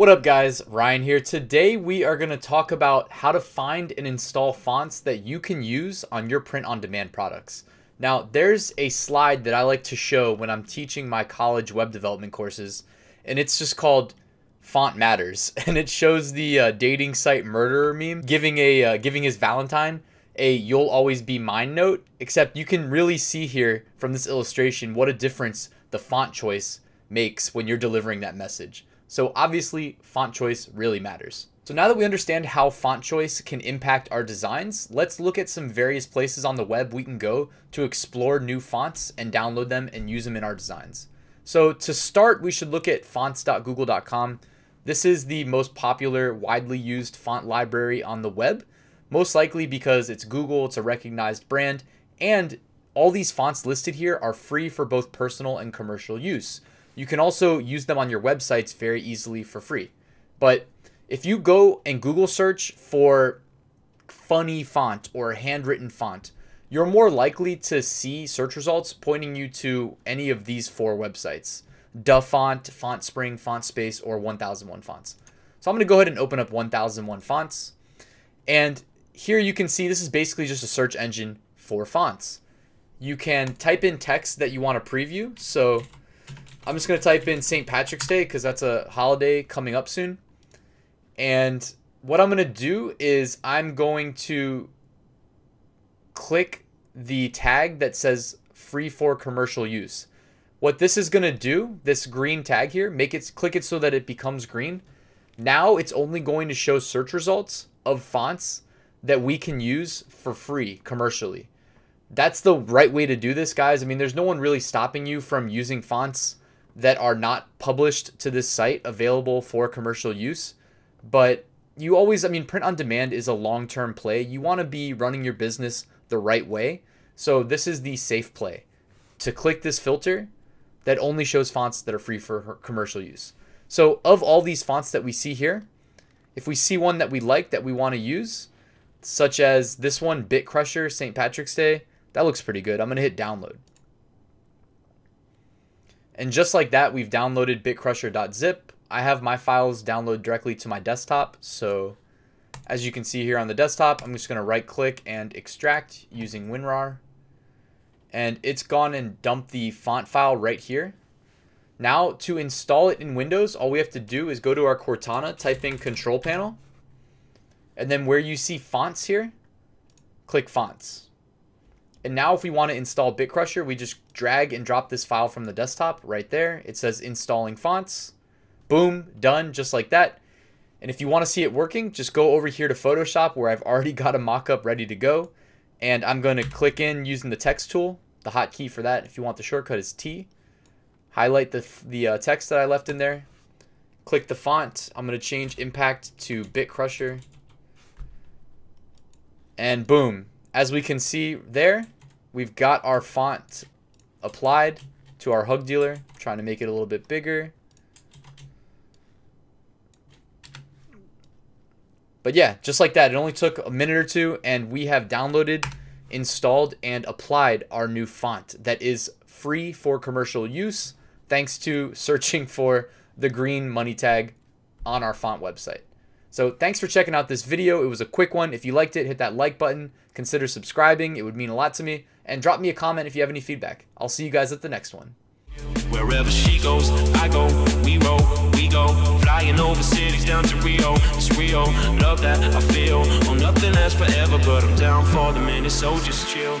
What up guys, Ryan here. Today we are going to talk about how to find and install fonts that you can use on your print-on-demand products. Now there's a slide that I like to show when I'm teaching my college web development courses and it's just called Font Matters and it shows the uh, dating site murderer meme giving a uh, giving his Valentine a you'll always be mine note except you can really see here from this illustration what a difference the font choice makes when you're delivering that message. So obviously font choice really matters. So now that we understand how font choice can impact our designs, let's look at some various places on the web we can go to explore new fonts and download them and use them in our designs. So to start, we should look at fonts.google.com. This is the most popular, widely used font library on the web, most likely because it's Google, it's a recognized brand, and all these fonts listed here are free for both personal and commercial use. You can also use them on your websites very easily for free. But if you go and Google search for funny font or handwritten font, you're more likely to see search results pointing you to any of these four websites. DaFont, FontSpring, FontSpace, or 1001 Fonts. So I'm going to go ahead and open up 1001 Fonts. And here you can see this is basically just a search engine for fonts. You can type in text that you want to preview. So I'm just to type in St. Patrick's Day because that's a holiday coming up soon. And what I'm to do is I'm going to click the tag that says free for commercial use. What this is to do, this green tag here, make it click it so that it becomes green. Now it's only going to show search results of fonts that we can use for free commercially. That's the right way to do this, guys. I mean, there's no one really stopping you from using fonts that are not published to this site available for commercial use. But you always, I mean, print on demand is a long term play. You want to be running your business the right way. So this is the safe play to click this filter that only shows fonts that are free for commercial use. So of all these fonts that we see here, if we see one that we like that we want to use, such as this one, Bit Crusher, St. Patrick's Day, that looks pretty good. I'm going to hit download. And just like that, we've downloaded bitcrusher.zip. I have my files download directly to my desktop. So as you can see here on the desktop, I'm just going to right click and extract using WinRAR. And it's gone and dumped the font file right here. Now to install it in Windows, all we have to do is go to our Cortana, type in control panel. And then where you see fonts here, click fonts. And now if we want to install BitCrusher, we just drag and drop this file from the desktop right there. It says installing fonts. Boom, done, just like that. And if you want to see it working, just go over here to Photoshop where I've already got a mock-up ready to go. And I'm going to click in using the text tool. The hotkey for that, if you want the shortcut, is T. Highlight the, the uh, text that I left in there. Click the font. I'm going to change impact to BitCrusher. And boom, as we can see there, we've got our font applied to our hug dealer. I'm trying to make it a little bit bigger. But yeah, just like that, it only took a minute or two, and we have downloaded, installed, and applied our new font that is free for commercial use thanks to searching for the green money tag on our font website. So thanks for checking out this video. It was a quick one. If you liked it, hit that like button. Consider subscribing. It would mean a lot to me. And drop me a comment if you have any feedback. I'll see you guys at the next one. Wherever she goes, I go, we roll, we go, flying over cities down to Rio, it's Rio, love that I feel, on nothing lasts forever, but I'm down for the minute, so just chill.